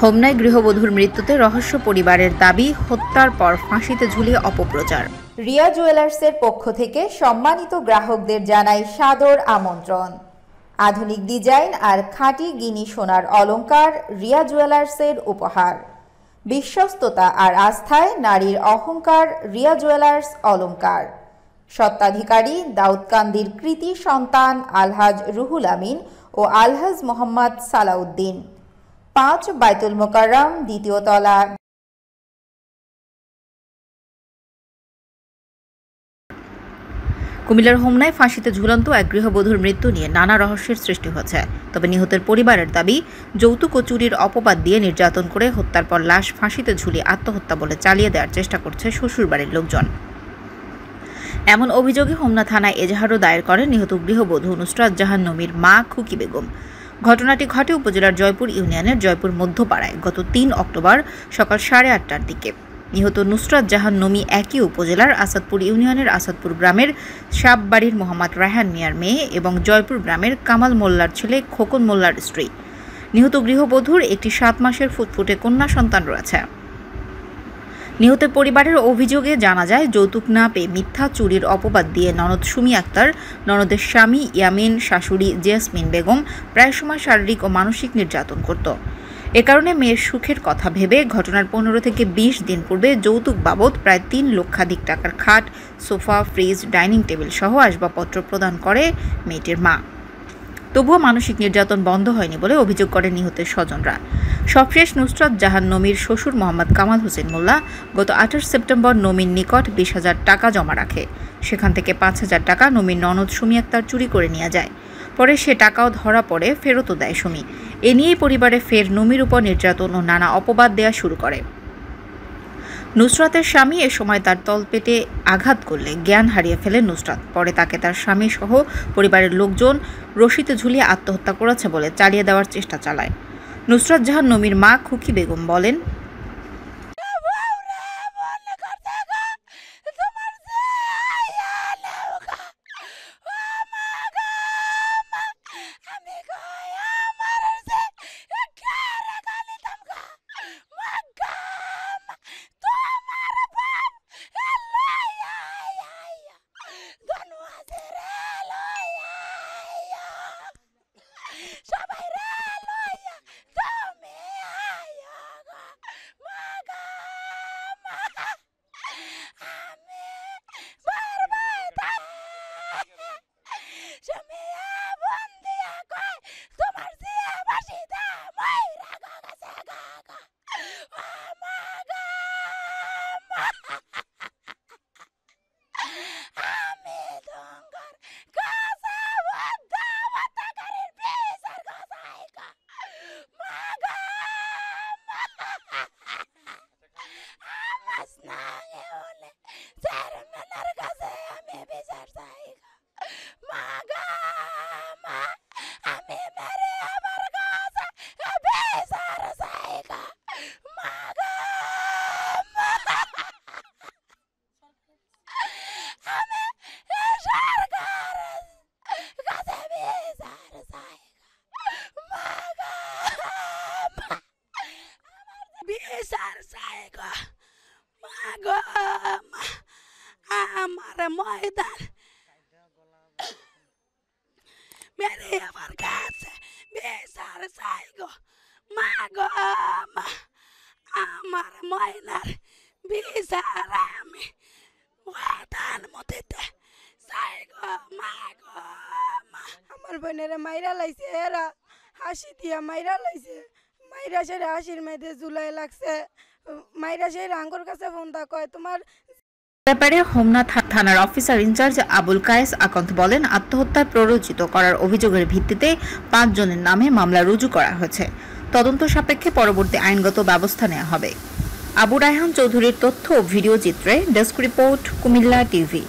হোমনায় গৃহবধূর মৃত্যুতে রহস্য পরিবারের দাবি, হত্যার পর ফাঁসিতে ঝুলিয়ে অপপ্রচার। রিয়া জুয়েলার্সের পক্ষ থেকে সম্মানিত গ্রাহকদের জানাই সাদর আমন্ত্রণ। আধুনিক ডিজাইন আর খাঁটি গিনি সোনার অলংকার রিয়া জুয়েলার্সের উপহার। বিশ্বস্ততা আর আস্থায় নারীর অহংকার রিয়া জুয়েলার্স অলংকার। সত্ত্বাধিকারী দাউদকান্দির কৃতি সন্তান আলহাজ রুহুল আমিন ও আলহাজ মোহাম্মদ সালাউদ্দিন। পাঁচ বাইতুল মোকাররম দ্বিতীয় তলা কুমিল্লার হোমনায় ফাঁসিতে ঝুলন্ত এক গৃহবধূর মৃত্যু নিয়ে নানা রহস্যের সৃষ্টি হয়েছে। তবে নিহতের পরিবারের দাবি, যৌতুক ও চুরির অপবাদ দিয়ে নির্যাতন করে হত্যার পর লাশ ফাঁসিতে ঝুলিয়ে আত্মহত্যা বলে চালিয়ে দেওয়ার চেষ্টা করছে শ্বশুরবাড়ির লোকজন। এমন অভিযোগে হোমনা থানায় এজাহারও দায়ের করেন নিহত গৃহবধূ নুসরাত জাহান নমির মা খুকি বেগম। ঘটনাটি ঘটে উপজেলার জয়পুর ইউনিয়নের জয়পুর মধ্যপাড়ায় গত তিন অক্টোবর সকাল সাড়ে আটটার দিকে। নিহত নুসরাত জাহান নমি একই উপজেলার আসাদপুর ইউনিয়নের আসাদপুর গ্রামের সাববাড়ির মোহাম্মদ রায়হান মিয়ার মেয়ে এবং জয়পুর গ্রামের কামাল মোল্লার ছেলে খোকন মোল্লার স্ত্রী। নিহত গৃহবধূর একটি সাত মাসের ফুটফুটে কন্যা সন্তান রয়েছে। নিহতের পরিবারের অভিযোগে জানা যায়, যৌতুক না পেয়ে মিথ্যা চুরির অপবাদ দিয়ে ননদ সুমি আক্তার, ননদের স্বামী ইয়ামিন, শাশুড়ি জেসমিন বেগম প্রায় সময় শারীরিক ও মানসিক নির্যাতন করত। এ কারণে মেয়ের সুখের কথা ভেবে ঘটনার পনেরো থেকে বিশ দিন পূর্বে যৌতুক বাবদ প্রায় তিন লক্ষাধিক টাকার খাট, সোফা, ফ্রিজ, ডাইনিং টেবিল সহ আসবাবপত্র প্রদান করে মেয়েটির মা। তবুও মানসিক নির্যাতন বন্ধ হয়নি বলে অভিযোগ করে নিহতের স্বজনরা। সবশেষ নুসরত জাহান নমির শ্বশুর মোহাম্মদ কামাল হোসেন মোল্লা গত আঠাশ সেপ্টেম্বর নমির নিকট বিশ হাজার টাকা জমা রাখে। সেখান থেকে পাঁচ হাজার টাকা নমির ননদ সুমি আক্তার চুরি করে নিয়ে যায়। পরে সে টাকাও ধরা পড়ে, ফেরতও দেয় সুমি। এ নিয়েই পরিবারে ফের নমির উপর নির্যাতন ও নানা অপবাদ দেওয়া শুরু করে। নুসরাতের স্বামী এ সময় তার তলপেটে আঘাত করলে জ্ঞান হারিয়ে ফেলে নুসরাত। পরে তাকে তার স্বামী সহ পরিবারের লোকজন রশিতে ঝুলিয়ে আত্মহত্যা করেছে বলে চালিয়ে দেওয়ার চেষ্টা চালায়। নুসরাত জাহান নমির মা খুকি বেগম বলেন সবাই রে লইয়া তুমি আয়া গো মাগা মা আমি বারবার সুমিয়া বন্দিয়া কয় তোমার জিয়া বাসিদা ময়রা গাছে গাগা ও মাগা আমি দঙ্গর কাছে ওদা ওতাকারের পেসার গাছাইকা মাগা আমাস না এলে চেয়ারম্যানের কাছে আমি বিচার চাইগা মাগা মা আমি মেরে আমার কাছে বিচার চাইগা মাগা আমি সরকার কাছে বিচার চাইগা মাগা চাইগা মাগো আমার ময়দান মেরে আমার কাছে বিচার চাইগো মাগো আমার ময়নার বিচার আমি ওয়াদান মতেতে চাইগো মাগো আমার বোনেরা মাইরা লাইছে এরা হাসি দিয়া মাইরা লাইছে মাইরা সেরা হাসির মেয়েদের জুলাই লাগছে মাইরা সেই রাঙ্গর কাছে ফোন দা কয়, তোমার ব্যাপারে হোমনাথ থানার officer in charge Abul Kayes Akand বলেন আত্মহত্যায় প্ররোচিত করার অভিযোগের ভিত্তিতে পাঁচজনের নামে মামলা রুজু করা হয়েছে। তদন্ত সাপেক্ষে পরবর্তী আইনগত ব্যবস্থা নেওয়া হবে। আবু রায়হান চৌধুরীর তথ্য ও ভিডিও চিত্রে ডেস্ক রিপোর্ট, কুমিল্লা টিভি।